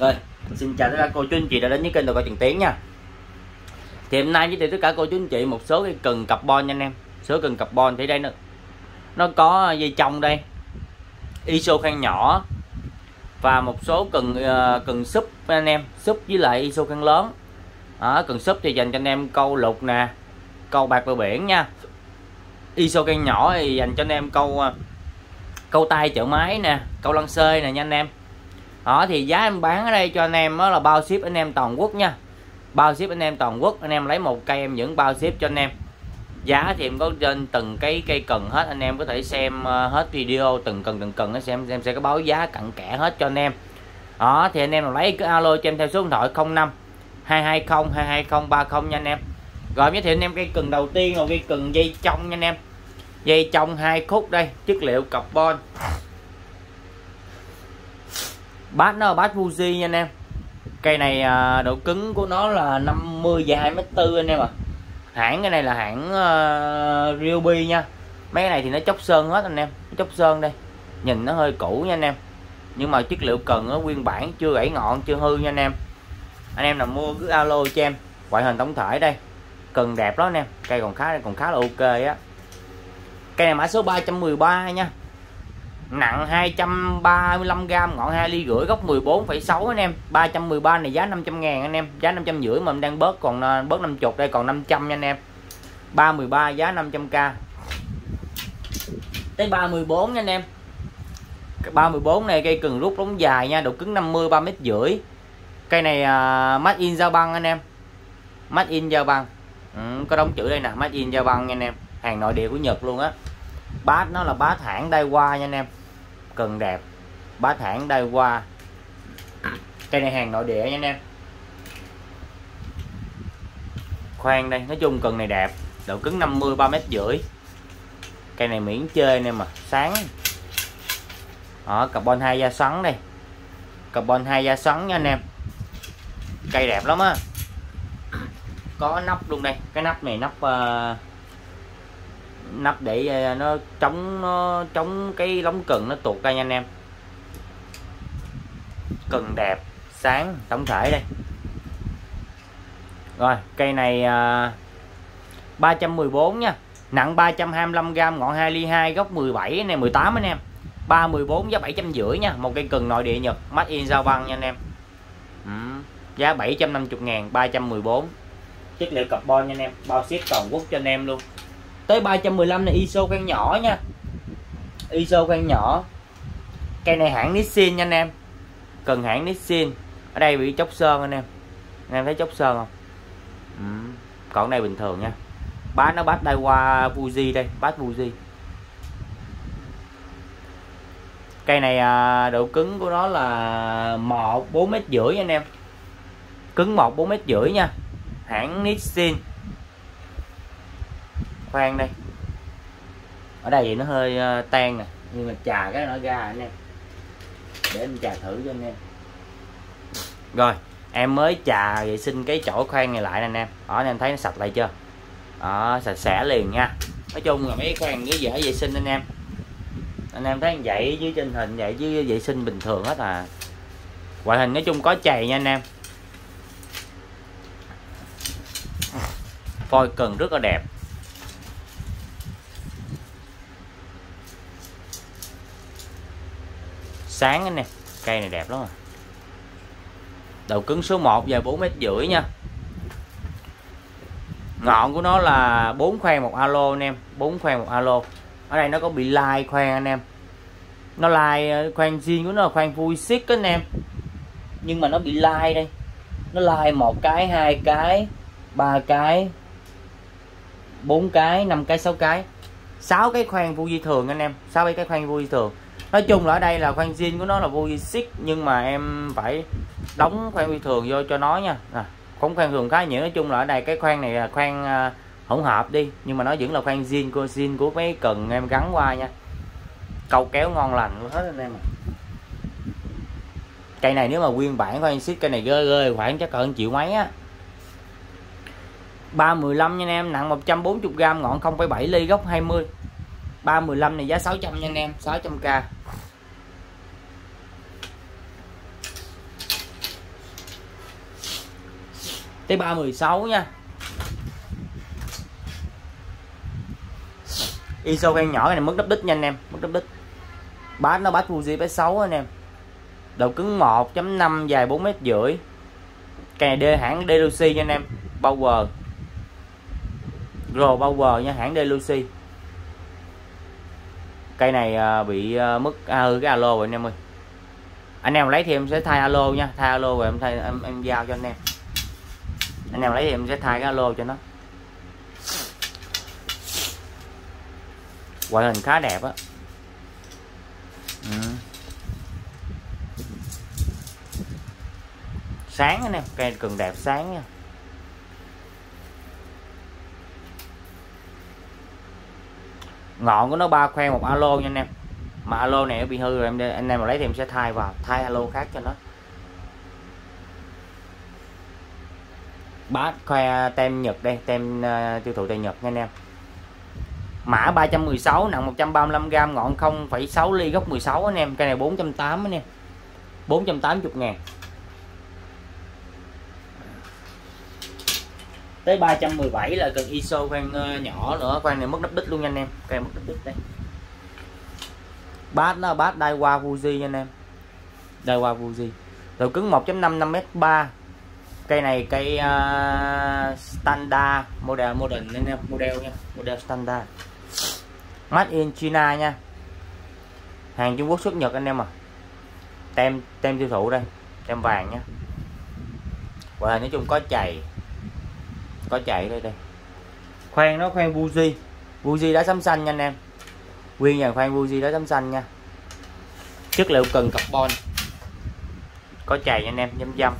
Rồi, xin chào tất cả cô chú anh chị đã đến với kênh Đồ Coi Trần Tiến nha. Thì hôm nay với tất cả cô chú anh chị một số cái cần carbon nha anh em. Số cần carbon thì đây nó nó có dây trong đây ISO khăn nhỏ và một số cần uh, cần súp anh em. Súp với lại ISO khăn lớn. Đó, cần súp thì dành cho anh em câu lục nè câu bạc bờ biển nha. ISO khăn nhỏ thì dành cho anh em câu ờ, câu tay chợ máy nè câu lăng xơi nè nha anh em đó, thì giá em bán ở đây cho anh em đó là bao ship anh em toàn quốc nha. Bao ship anh em toàn quốc, anh em lấy một cây em vẫn bao ship cho anh em. Giá thì em có trên từng cái cây cần hết, anh em có thể xem ờ, hết video từng cần từng cần xem, em sẽ có báo giá cặn kẽ hết cho anh em. Đó, thì anh em lấy cứ alo cho em theo số điện thoại 05 220 220 30 nha anh em. Rồi giới thiệu anh em cây cần đầu tiên là cây cần dây trong nha anh em. Dây trong hai khúc đây, chất liệu carbon bát nó là bát Fuji nha anh em. Cây này à, độ cứng của nó là 50 và 2 m tư anh em ạ. À. hãng cái này là hãng uh, Ryobi nha. Mấy cái này thì nó chóc sơn hết anh em. Chóc sơn đây. Nhìn nó hơi cũ nha anh em. Nhưng mà chất liệu cần nó nguyên bản chưa gãy ngọn chưa hư nha anh em. Anh em nào mua cứ alo cho em. Ngoại hình tổng thể đây. Cần đẹp đó anh em. Cây còn khá còn khá là ok á. Cây này mã số 313 nha nặng 235g ngọn 2 ly rưỡi gốc 14,6 anh em. 313 này giá 500 ngàn anh em giá 550 mà em đang bớt còn à, bớt 50 đây còn 500 nha anh em. 313 giá 500k tới 34 nha anh em. 34 này cây cần rút lóng dài nha độ cứng 50 3 mét rưỡi. Cây này uh, made in giao băng anh em. Made in giao băng. Ừ, có đóng chữ đây nè made in giao băng nha anh em. Hàng nội địa của Nhật luôn á. Bát nó là bát hãng Daiwa nha anh em cần đẹp. Bá thản đai qua cây này hàng nội địa nha anh em. Khoan đây nói chung cần này đẹp. Độ cứng 50 3 mét rưỡi. Cây này miễn chơi anh em mà sáng. Ở carbon hai da xoắn đây. Carbon hai da xoắn nha anh em. Cây đẹp lắm á. Có nắp luôn đây. Cái nắp này nắp uh, nắp để ờ, nó chống nó chống cái lóng cần nó tuột ra nha anh em. Cần đẹp sáng tổng thể đây. Rồi cây này ờ, à, 314 nha. Nặng 325g ngọn 2 ly 2 góc 17 này 18 anh em. 314 giá 750 nha một cây cần nội địa Nhật made in giao văn nha anh em. Ừ, giá 750 ngàn 314 chất liệu carbon nha anh em bao ship toàn quốc cho anh em luôn tới 315 này ISO khoan nhỏ nha. ISO khoan nhỏ. Cây này hãng Nissin nha anh em. Cần hãng Nissin. Ở đây bị chốc sơn anh em. Anh em thấy chốc sơn không? Ừ. còn đây bình thường nha. Bán nó bắt đây qua Fuji đây bắt Fuji. Cây này à, độ cứng của nó là một bốn mét rưỡi anh em. Cứng một bốn mét rưỡi nha. Hãng Nissin khoan đây. Ở đây thì nó hơi ờ, tan nè, nhưng mà trà cái nó ra anh em. Để em trà thử cho anh em. Rồi, em mới trà vệ sinh cái chỗ khoan này lại nè anh em. Đó, anh em thấy nó sạch lại chưa? Đó, sạch sẽ liền nha. Nói chung là mấy khoan cái dễ vệ sinh anh em. Anh em thấy vậy dưới trên hình, vậy chứ vệ sinh bình thường hết à. Ngoại hình nói chung có chày nha anh em. Phôi cần rất là đẹp. Sáng anh em cây này đẹp lắm à. Đầu cứng số 1 dài 4 mét rưỡi nha. Ngọn của nó là 4 khoen một alo anh em 4 khoen một alo. Ở đây nó có bị lai khoen anh em. Nó lai ờ, khoen riêng của nó là khoen vui xích anh em. Nhưng mà nó bị lai đây. Nó lai một cái, hai cái, ba cái, bốn cái, năm cái, sáu cái. Sáu cái khoen vui thường anh em. Sáu cái khoen vui thường nói chung là ở đây là khoan zin của nó là vô xích nhưng mà em phải đóng khoan vi thường vô cho nó nha. À, không khoan thường khá nhiều. Nói chung là ở đây cái khoan này là khoan uh, à, hỗn hợp đi nhưng mà nó vẫn là khoan zin của zin của mấy cần em gắn qua nha. Câu kéo ngon lành luôn hết anh em à cây này nếu mà nguyên bản khoan xích cây này rơi rơi khoảng chắc cỡ triệu mấy á. 315 nha anh em nặng 140g ngọn 0,7 ly gốc 20 315 này giá 600 nha anh em 600k tới 316 nha. ISO khoen nhỏ này mất đắp đít nha anh em mất đắp đít bát nó bát Fuji P6 anh em. Đầu cứng 1.5 dài 4 mét rưỡi. Cái này D hãng Delucy nha anh em Power. Pro Power nha hãng Delucy cây này à, bị à, mất à, hư cái alo rồi anh em ơi. Anh em lấy thì em sẽ thay alo nha thay alo rồi em thay em, em giao cho anh em anh em lấy thì em sẽ thay cái alo cho nó. Ngoại hình khá đẹp á. Ừ. sáng anh em, cây cần đẹp sáng nha. Ngọn của nó ba khoen một alo nha anh em. Mà alo này nó bị hư rồi, em anh em mà lấy thì em sẽ thay vào, thay alo khác cho nó. Bát khoe tem Nhật đây tem uh, tiêu thụ tại Nhật nha anh em. Mã 316 nặng 135g ngọn 0,6 ly gốc 16 anh em cây này 480 anh em. 480 ngàn. Tới 317 là cần ISO khoan uh, nhỏ nữa khoan này mất đắp đít luôn nha anh em cây mất đắp đít đây. Bát nó bát Daiwa Fuji nha anh em. Daiwa Fuji. Đầu cứng 1.5 5m3 cây này cây uh, ờ, standard model modern anh em model nha model standard. Made in China nha. Hàng Trung Quốc xuất Nhật anh em à tem tem tiêu thụ đây tem vàng nha. Và nói chung có chạy có chạy đây đây. Khoan nó khoan buji buji đá sấm xanh nha anh em. Nguyên nhà khoan buji đá sấm xanh nha. Chất liệu cần carbon. Có chạy nha anh em dâm dâm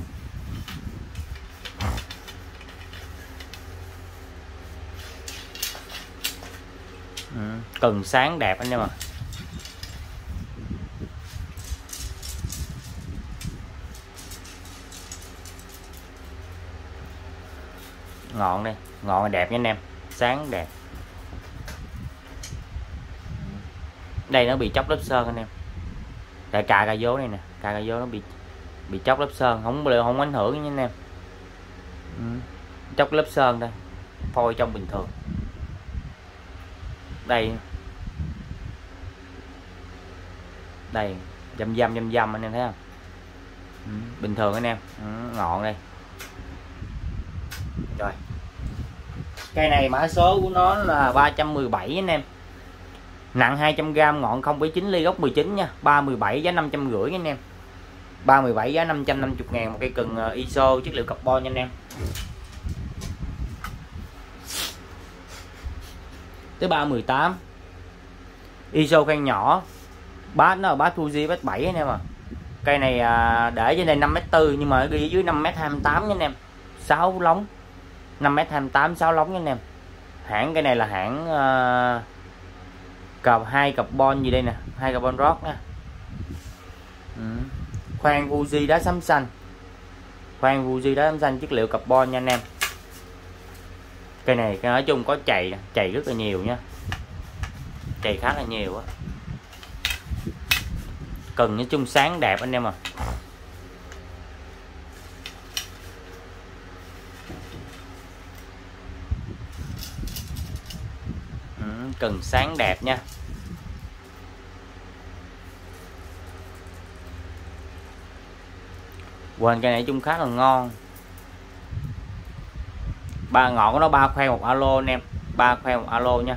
ừ, cần sáng đẹp anh em ạ à. ngọn đây ngọn đẹp nha anh em, sáng đẹp đây nó bị chóc lớp sơn anh em tại cà cà dố này nè, cà cà dố nó bị bị chóc lớp sơn, không liệu, không ảnh hưởng nha anh em ừ. chóc lớp sơn đây phôi trong bình thường đây đây dăm dăm dăm dăm anh em thấy không? Ừ. bình thường anh em. Ừ. ngọn đây. Rồi. Cây này mã số của nó là 317 anh em. Nặng 200g ngọn 0,9 ly gốc 19 nha. 317 giá 550 anh em. 317 giá 550 ngàn một cây cần ờ, ISO chất liệu carbon nha anh em. Tới 318 ISO khoan nhỏ bát nó là bát Fuji bát 7 anh em à cây này à, để trên đây 5m4 nhưng mà ghi dưới 5m28 nha anh em. 6 lóng. 5m28 6 lóng nha anh em. Hãng cái này là hãng uh, cặp hai carbon gì đây nè hai carbon rót nè. Ừ. khoan Fuji đá sắm xanh. Khoan Fuji đá sắm xanh chất liệu carbon nha anh em. Cây này nói chung có chạy chạy rất là nhiều nha. Chạy khá là nhiều á cần nói chung sáng đẹp anh em à cần sáng đẹp nha. Quên cây này chung khá là ngon. Ba ngọn của nó ba khoe một alo anh em, ba khoe một alo nha.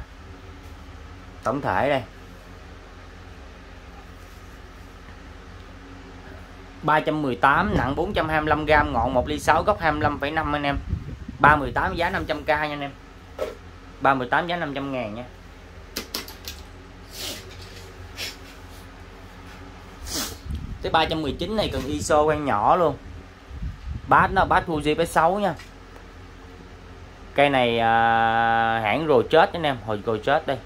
Tổng thể đây. 318 nặng 425g ngọn 1 ly 6 gốc 25,5 anh em. 318 giá 500k nha anh em. 318 giá 500 ngàn nha. Cái 319 này cần ISO quan nhỏ luôn. Bát nó bát Fuji P6 nha. Cây này à, hãng rồi chết anh em hồi rồi chết đây.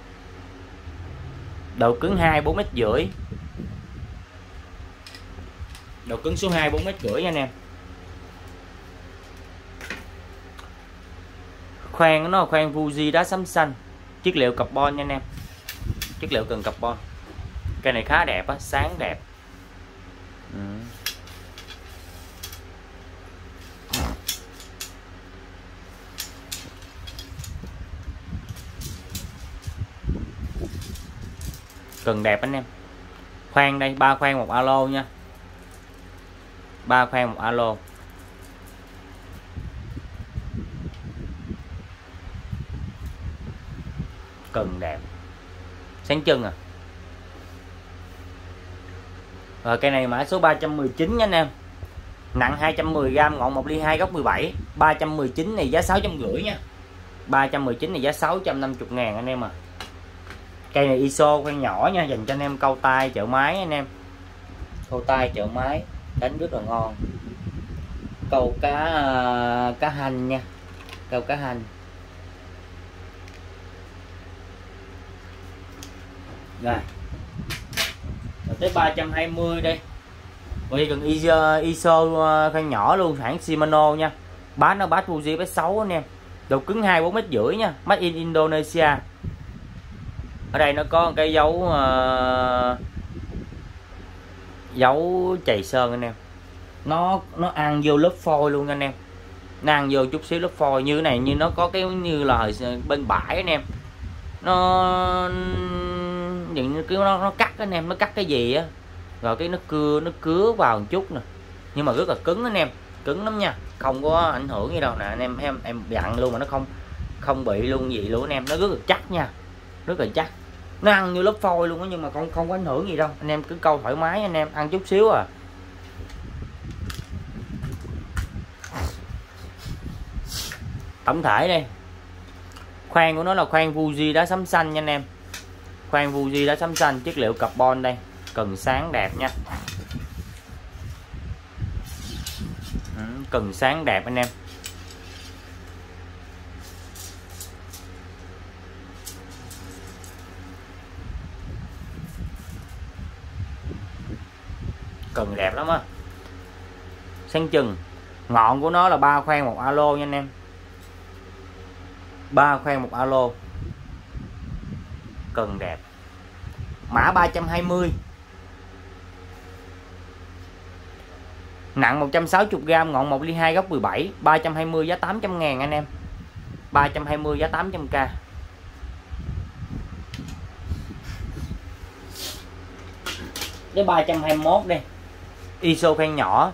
Độ cứng 2 4 mét rưỡi đầu cứng số 2 4 mét rưỡi nha anh em. Khoan nó là khoang Fuji đá sấm xanh. Chất liệu carbon nha anh em. Chất liệu cần carbon. Cây này khá đẹp á, sáng đẹp. Ừ. Cần đẹp anh em. Khoan đây, ba khoan một alo nha ba khoan một alo. Cần đẹp. Sáng chân à? Rồi cây này mã số 319 nha anh em. Nặng 210g ngọn 1 ly 2 góc 17 319 này giá 650 nha. 319 này giá 650 ngàn anh em à cây này ISO khoan nhỏ nha, dành cho anh em câu tay, chợ máy anh em. Câu tay, chợ máy đánh rất là ngon. Câu cá à, cá hành nha. Câu cá hành. Rồi. Rồi tới 320 đây. Bây cần ISO, ISO à, khoan nhỏ luôn hãng Shimano nha. Bán nó bát Fuji bát 6 anh em. Độ cứng 24 mét rưỡi nha. Made in Indonesia. Ở đây nó có cái dấu uh, dấu chày sơn anh em. Nó nó ăn vô lớp phôi luôn anh em. Nó ăn vô chút xíu lớp phôi như này như nó có cái như là bên bãi anh em. Nó những cái nó, nó cắt anh em nó cắt cái gì á. Rồi cái nó cưa nó cứa vào một chút nè. Nhưng mà rất là cứng anh em cứng lắm nha. Không có ảnh hưởng gì đâu nè anh em em em dặn luôn mà nó không không bị luôn gì luôn anh em. Nó rất là chắc nha rất là chắc nó ăn như lớp phôi luôn á, nhưng mà không không có ảnh hưởng gì đâu. Anh em cứ câu thoải mái, anh em ăn chút xíu à. Tổng thể đây. Khoan của nó là khoan Fuji đá sấm xanh nha anh em. Khoan Fuji đá sấm xanh, chất liệu carbon đây. Cần sáng đẹp nha. Ừ, cần sáng đẹp anh em. Cần đẹp lắm á. Sáng chừng, ngọn của nó là ba khoen một alo nha anh em. Ba khoen một alo. Cần đẹp. Mã 320 nặng 160g ngọn 1 ly 2 góc 17 320 giá 800 ngàn anh em. 320 giá 800k cái 321 đi. ISO khoen nhỏ.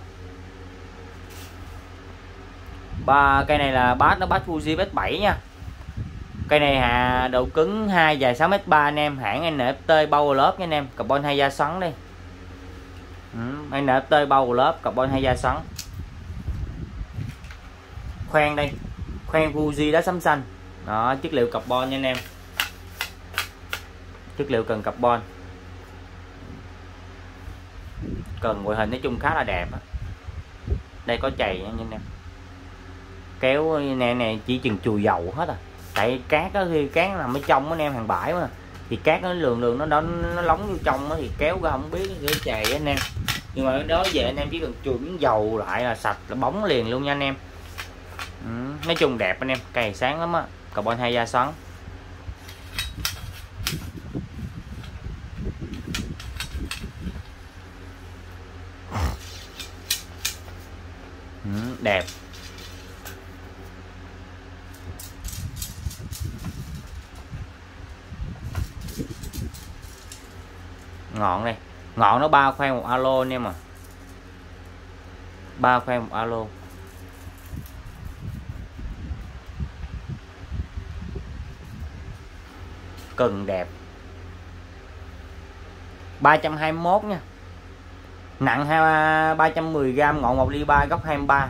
Ba cây này là bát nó bát Fuji bass 7 nha. Cây này hà độ cứng 2 dài 6 m 3 anh em. Hãng NFT bao lớp nha anh em. Carbon hai da xoắn đi ừ, NFT bao lớp carbon hai da xoắn. Khoen đây. Khoen Fuji đá sấm xanh. Đó chất liệu carbon nha anh em. Chất liệu cần carbon. Cần ngoại hình nói chung khá là đẹp đây có chày nha anh em kéo nè nè chỉ chừng chùi dầu hết à. Tại cát đó khi cát nằm ở trong anh em hàng bãi mà. Thì cát nó lường lường nó nó nó lóng vô trong đó, thì kéo ra không biết cái chày anh em. Nhưng mà đó về anh em chỉ cần chùi miếng dầu lại là sạch là bóng liền luôn nha anh em. Ừ, nói chung đẹp anh em. Cây sáng lắm á. Carbon hai da xoắn ừ, đẹp ngọn đây ngọn nó ba khoen một alo anh em à ba khoen một alo. Cần đẹp. 321 nha. Nặng 310g ngọn 1 ly 3 góc 23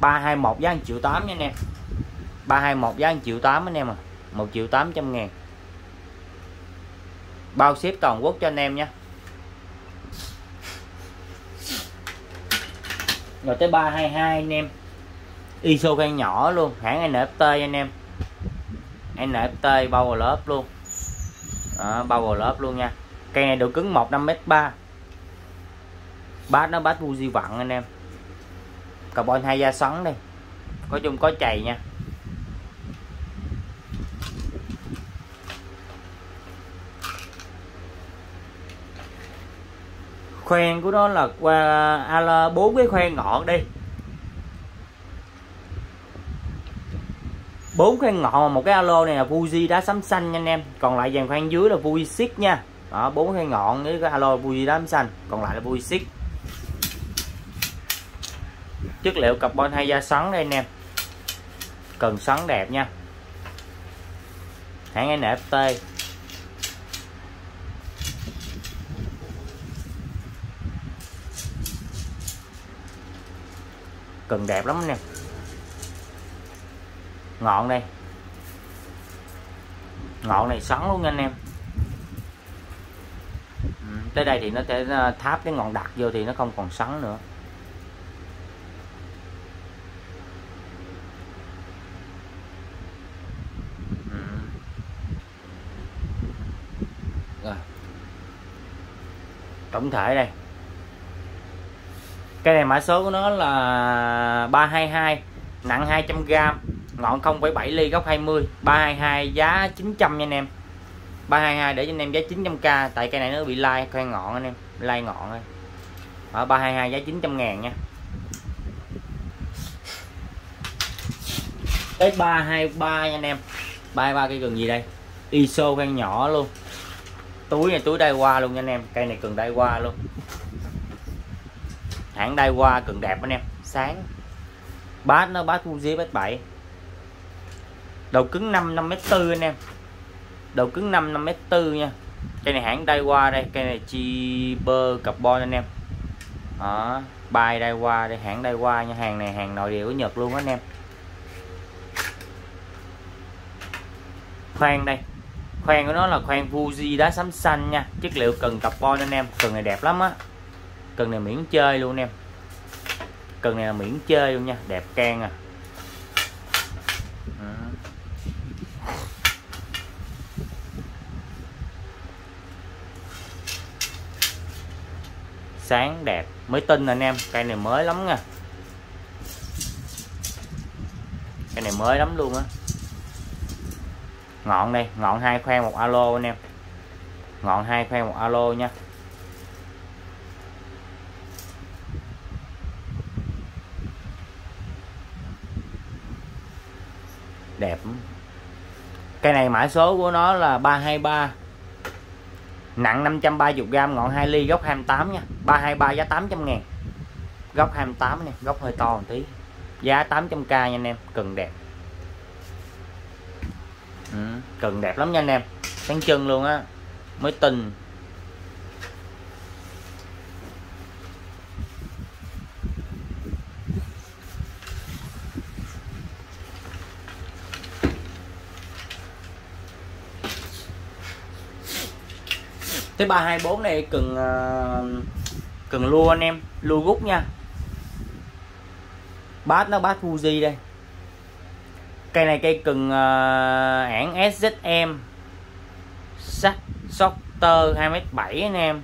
321 giá 1 triệu 8 nha anh em. 321 giá 1 triệu 8 anh em à 1 triệu 800 ngàn. Bao ship toàn quốc cho anh em nha. Rồi tới 322 anh em. ISO khoan nhỏ luôn hãng NFT anh em. NFT bao vào lớp luôn. Đó, bao vào lớp luôn nha. Cây này độ cứng 15m3 bát nó bát Fuji vặn anh em. Carbon hai da xoắn đây. Có chung có chày nha. Khoen của nó là qua bốn cái khoen ngọn đi. Bốn khoen ngọn một cái alo này là Fuji đá sấm xanh nha anh em. Còn lại dàn khoen dưới là Fuji xích nha. Đó, bốn khoen ngọn với cái alo Fuji đá sấm xanh còn lại là Fuji xích chất liệu carbon hay da sắn đây anh em. Cần sắn đẹp nha. Hãng NFT cần đẹp lắm nè ngọn đây. Ngọn này xoắn luôn nha anh em. Ừ, tới đây thì nó sẽ ờ, tháp cái ngọn đặt vô thì nó không còn xoắn nữa. Ừ. Tổng thể đây. Cái này mã số của nó là 322 nặng 200g ngọn 0,7 ly góc 20 322 giá 900 nha anh em. 322 để cho anh em giá 900k tại cây này nó bị lai khoan ngọn anh em lai ngọn thôi ở 322 giá 900 ngàn nha. Tới 323 nha anh em. 33 cây cần gì đây? ISO khoen nhỏ luôn. Túi này túi đai qua luôn nha anh em. Cây này cần đai qua luôn. Hãng đai qua cần đẹp anh em. Sáng bát nó, bát Fuji bát 7 đầu cứng 5 5 m 4 anh em. Đầu cứng 5 5 m 4 nha. Cây này hãng Daiwa đây cây này Chiber carbon anh em. Đó bài Daiwa đây, hãng Daiwa nha. Hàng này hàng nội địa của Nhật luôn anh em. Khoan đây. Khoan của nó là khoan Fuji đá sắm xanh nha. Chất liệu cần carbon anh em. Cần này đẹp lắm á. Cần này miễn chơi luôn anh em cần này là miễn chơi luôn nha, đẹp can à. Sáng đẹp, mới tinh anh em cây này mới lắm nha. Cây này mới lắm luôn á. Ngọn đây, ngọn hai khoen một alo anh em. Ngọn hai khoen một alo nha. Đẹp cây này mã số của nó là 323 nặng 530g ngọn 2 ly gốc 28 nha. 323 giá 800 ngàn. Gốc 28 nè gốc hơi to một tí. Giá 800k nha anh em cần đẹp. Ừ, cần đẹp lắm nha anh em. Sáng chân luôn á mới tình tới 324 này cần uh, cần lua anh em lua gút nha. Bát nó bát Fuji đây. Cây này cây cần uh, hãng SZM sắt Sorter 2m7 anh em.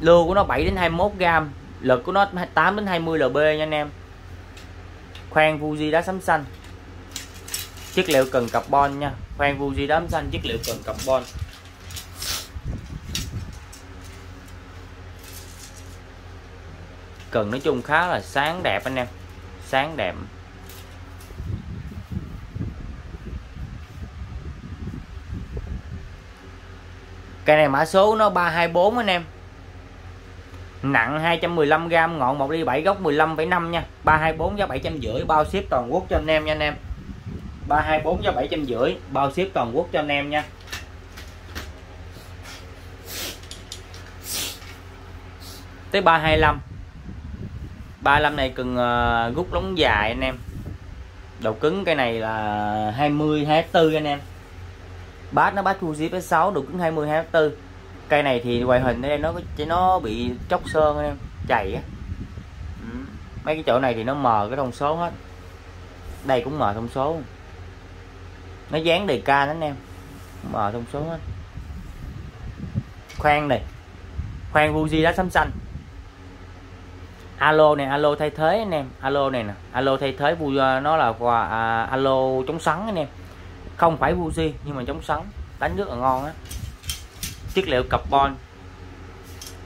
Lua của nó 7 đến 21 g, lực của nó 8 đến 20 lb nha anh em. Khoan Fuji đá sấm xanh. Chất liệu cần carbon nha. Khoan Fuji đá sấm xanh chất liệu cần carbon. Cần nói chung khá là sáng đẹp anh em. Sáng đẹp. Cây này mã số nó 324 anh em. Nặng 215g ngọn 1 ly 7 góc 15,5 nha. 324 giá 750 bao ship toàn quốc cho anh em nha anh em. 324 giá 750 bao ship toàn quốc cho anh em nha. Tới 325 35 này cần uh, rút lóng dài anh em. Đầu cứng cái này là 20 24 anh em. Bát nó bát Fuji S6 đầu cứng 20 24 cây này thì ngoại hình đây nó nó bị chóc sơn anh em chảy á. Ừ, mấy cái chỗ này thì nó mờ cái thông số hết. Đây cũng mờ thông số. Nó dán đề ca đó anh em mờ thông số hết. Khoan này khoan Fuji đá sắm xanh alo này alo thay thế anh em. Alo này nè alo thay thế vui à, nó là quà à, alo chống sắn anh em. Không phải Fuji nhưng mà chống sắn. Đánh rất là ngon á. Chất liệu carbon.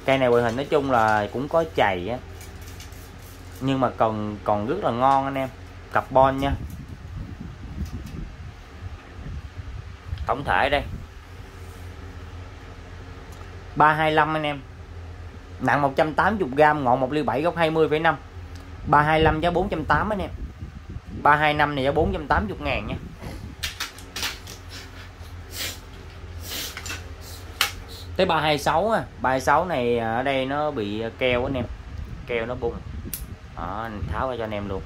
Cây này ngoại hình nói chung là cũng có chày á. Nhưng mà còn còn rất là ngon anh em. Carbon nha. Tổng thể đây. 325 anh em nặng 180g ngọn 1 ly 7 gốc 20,5 325 giá 480 anh em. 325 này giá 480 ngàn nha. Tới 326 á 326 này ở đây nó bị keo anh em. Keo nó bung đó, tháo ra cho anh em luôn.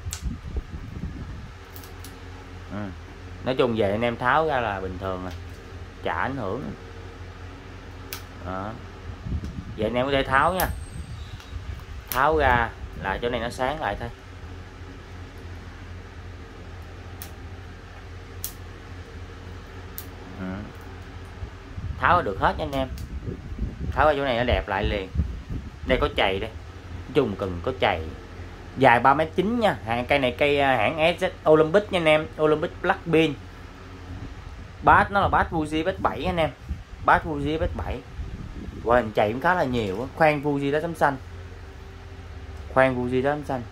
Ừ. nói chung về anh em tháo ra là bình thường à. Chả ảnh hưởng. Đó vậy anh em có thể tháo nha. Tháo ra là chỗ này nó sáng lại thôi. Ừ. tháo được hết nha anh em. Tháo ra chỗ này nó đẹp lại liền. Đây có chày đây. Dùng cần có chày. Dài 3 mét chín nha. Hàng cây này cây à, hãng SZ Olympic nha anh em. Olympic Black Bean. Bát, nó là bát Fuji bát 7 anh em. Bát Fuji bát 7 và hình chạy cũng khá là nhiều khoan Fuji đá tấm xanh khoan Fuji đá tấm xanh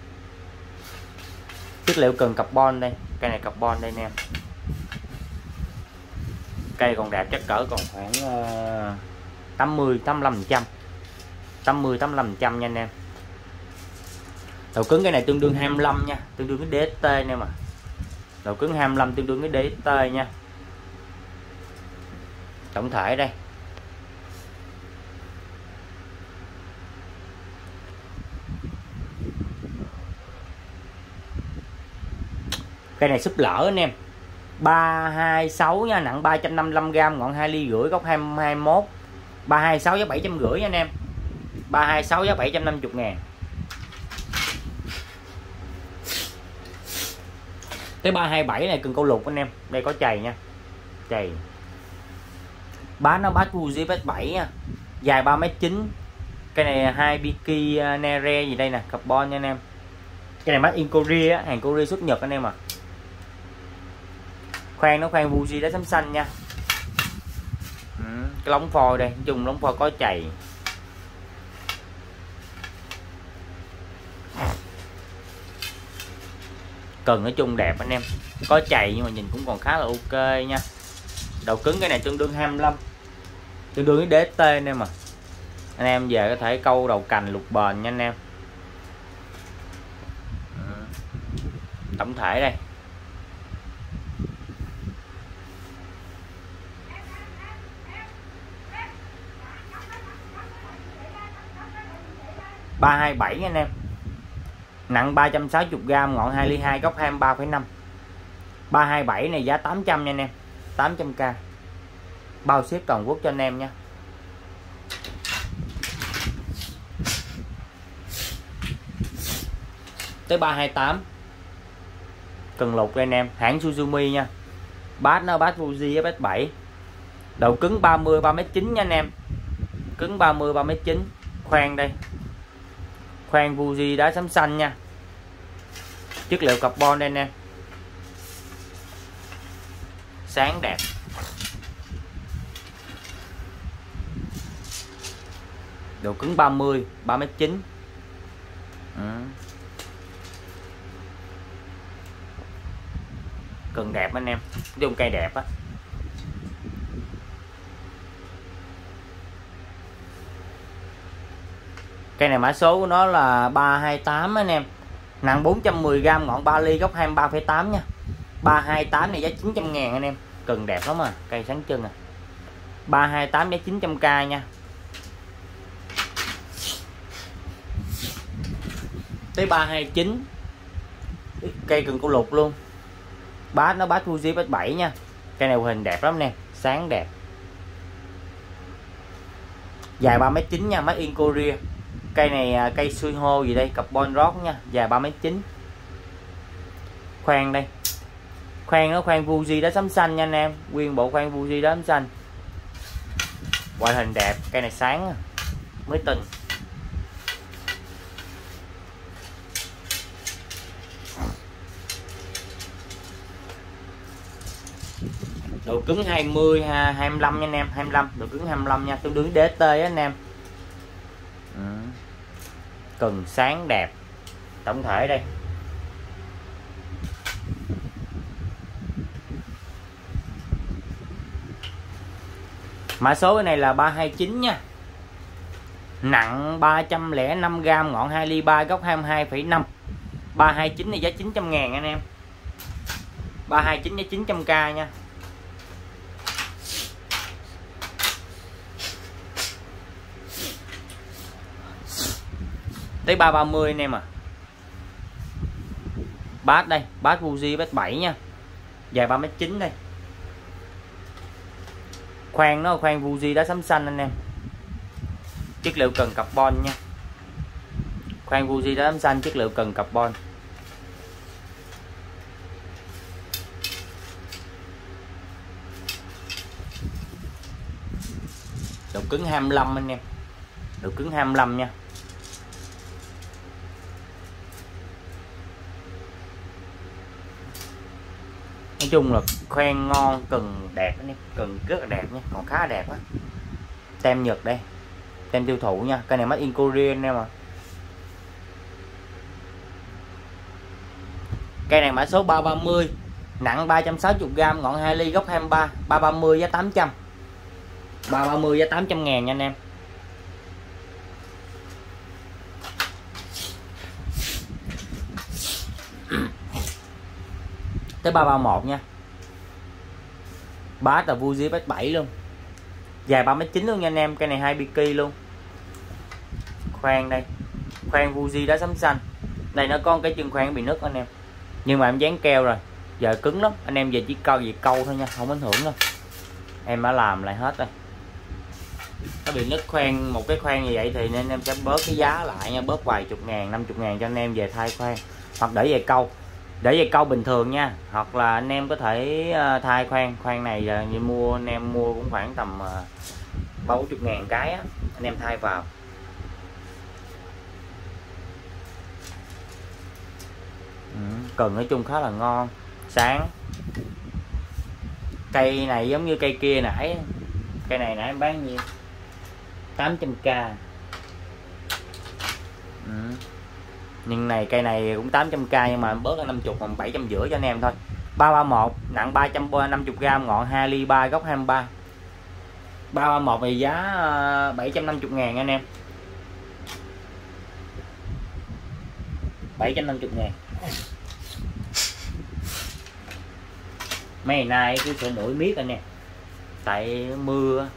chất liệu cần carbon đây. Cây này carbon đây nè. Cây còn đẹp chắc cỡ còn khoảng uh, 80 85 trăm. 80 85 trăm nha anh em. Đầu cứng cái này tương đương 25 nha. Tương đương cái DST anh em à đầu cứng 25 tương đương cái DST nha. Tổng thể đây. Cây này súp lỡ anh em. 326 nha, nặng 355g ngọn 2 ly rưỡi, gốc 21 326 giá 750 nha anh em. 326 giá 750 ngàn. Tới 327 này, cần câu lục anh em. Đây có chày nha. Chày. Bán nó bát Fuji bát 7 nha. Dài 3m9 cái này hai Biki à, Nere gì đây nè, carbon nha anh em. Cái này made in Korea hàng Korea xuất Nhật anh em à khoan nó khoan Fuji đá sấm xanh nha. Ừ, cái lóng phôi đây dùng lóng phôi có chày. Cần nói chung đẹp anh em. Có chày nhưng mà nhìn cũng còn khá là ok nha. Đầu cứng cái này tương đương 25 tương đương với DT anh em à anh em về có thể câu đầu cành lục bền nha anh em. Ừ. Tổng thể đây. Ba hai bảy anh em. Nặng 360g ngọn 2 ly 2 góc 23,5 327 này giá 800 nha anh em 800k bao ship toàn quốc cho anh em nha. Tới 328 cần lục anh em hãng Suzumi nha. Bát nó bát Fuji bát 7 đầu cứng 30 3m9 nha anh em. Cứng 30 3m9 khoan đây khoan Fuji đá sấm xanh nha. Chất liệu carbon đây nè. Sáng đẹp. Độ cứng 30 3m9 ừ. cần đẹp anh em. Dùng cây đẹp á. Cây này mã số của nó là 328 anh em. Nặng 410g ngọn 3 ly gốc 23,8 nha. 328 này giá 900 ngàn anh em. Cần đẹp lắm à cây sáng chân à. 328 giá 900k nha. Tới 329 cây cần cô lục luôn. Bát nó bát Fuji bát 7 nha. Cây này hình đẹp lắm nè sáng đẹp. Dài 3m9 nha máy in Korea cây này à, cây suy hô gì đây? Carbon rót nha. Dài 3 mét chín. Khoan đây. Khoan nó khoan Fuji đá sấm xanh nha anh em. Nguyên bộ khoan Fuji đá sấm xanh. Ngoại hình đẹp. Cây này sáng mới tình độ cứng 20 25 nha anh em. 25 độ cứng 25 nha. Tương đương DT á anh em cần sáng đẹp. Tổng thể đây. Mã số này là 329 nha. Nặng 305g ngọn 2 ly 3 góc 22,5 329 này giá 900 ngàn anh em. 329 giá 900k nha. Tới 330 anh em à bát đây, bát Fuji, bát 7 nha. Dài 3 m 9 đây. Khoan nó, khoan Fuji đá sấm xanh anh em. Chất liệu cần carbon nha. Khoan Fuji đá sấm xanh, chất liệu cần carbon. Độ cứng 25 anh em. Độ cứng 25 nha. Nói chung là khoen ngon, cần đẹp anh em cần rất là đẹp nha, còn khá là đẹp á. Tem nhật đây, tem tiêu thụ nha, cái này made in Korea anh em ạ cây này mã số 330 nặng 360g ngọn 2 ly gốc 23 330 giá 800 330 giá 800 ngàn nha anh em. Tới 331 nha. Bát là Fuji bát 7 luôn. Dài 3m9 luôn nha anh em cây này hai biki luôn. Khoan đây, khoan Fuji đá sấm xanh này, nó con cái chân khoan bị nứt anh em. Nhưng mà em dán keo rồi, giờ cứng lắm. Anh em về chỉ câu gì câu thôi nha, không ảnh hưởng đâu. Em đã làm lại hết rồi. Nó bị nứt khoan, một cái khoan như vậy thì nên em sẽ bớt cái giá lại nha. Bớt vài chục ngàn 50 ngàn cho anh em về thay khoan. Hoặc để về câu để về câu bình thường nha. Hoặc là anh em có thể ờ, thay khoan. Khoan này là như mua anh em mua cũng khoảng tầm ờ, ba bốn chục ngàn cái á. Anh em thay vào. Ừ, cần nói chung khá là ngon sáng. Cây này giống như cây kia nãy. Cây này nãy em bán nhiêu? 800k ừ nhưng này, cây này cũng 800k nhưng mà em bớt 50 còn 750 cho anh em thôi. 331 nặng 350g ngọn 2 ly 3 góc 23 331 thì giá ờ, 750 ngàn anh em. 750 ngàn. Mấy ngày nay cứ sửa nổi miết anh em. Tại mưa,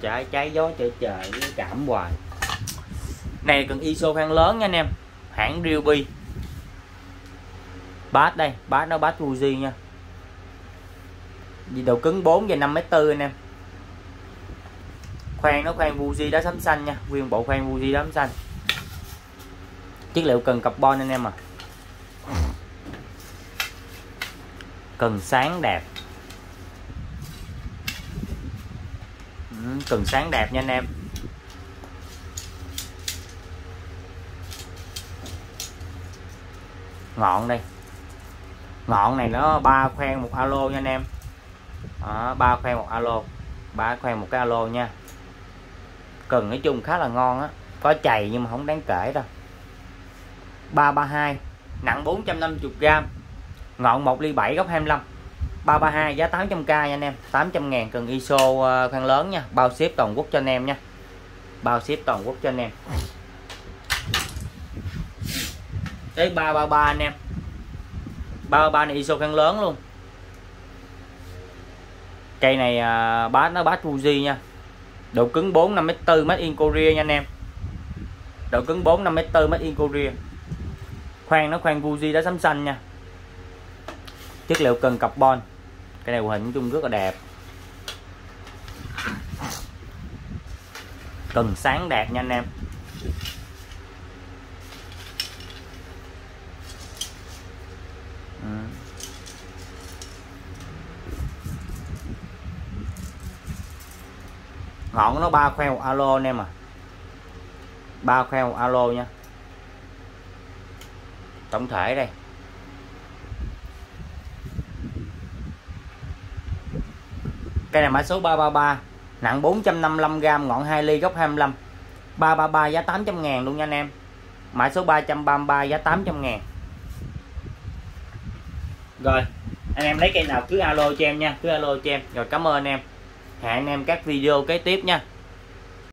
trái trái gió trời trời, cảm hoài. Này, cần iso khoan lớn nha anh em hãng Ryobi. Bát đây, bát nó bát Fuji nha. Độ cứng 4 và 5 m tư anh em. Khoan nó khoan Fuji đá sấm xanh nha. Nguyên bộ khoan Fuji đá sấm xanh. Chất liệu cần carbon anh em à cần sáng đẹp. Ừ, cần sáng đẹp nha anh em. Ngọn đây ngọn này nó ba khoen một alo nha anh em. Ba khoen một alo. Ba khoen một cái alo nha. Cần nói chung khá là ngon á. Có chày nhưng mà không đáng kể đâu. 332 nặng 450g ngọn 1 ly 7 góc 25 332 giá 800k nha anh em. 800 ngàn cần ISO ờ, khoan lớn nha. Bao ship toàn quốc cho anh em nha. Bao ship toàn quốc cho anh em tới 333 anh em. 333 này ISO khăn lớn luôn. Cây này à, bát nó bát Fuji nha. Độ cứng 4 5m4 made in Korea nha anh em. Độ cứng 4 5m4 made in Korea. Khoan nó khoan Fuji đá sắm xanh nha. Chất liệu cần carbon. Cái này hình chung rất là đẹp. Cần sáng đẹp nha anh em. Ngọn nó ba khoeo alo anh em à. Ba khoeo alo nha. Tổng thể đây. Cây này mã số 333 nặng 455g ngọn 2 ly gốc 25 333 giá 800 ngàn luôn nha anh em. Mã số 333 giá 800 ngàn. Rồi, anh em lấy cây nào cứ alo cho em nha, cứ alo cho em. Rồi, cảm ơn anh em hẹn anh em các video kế tiếp nha.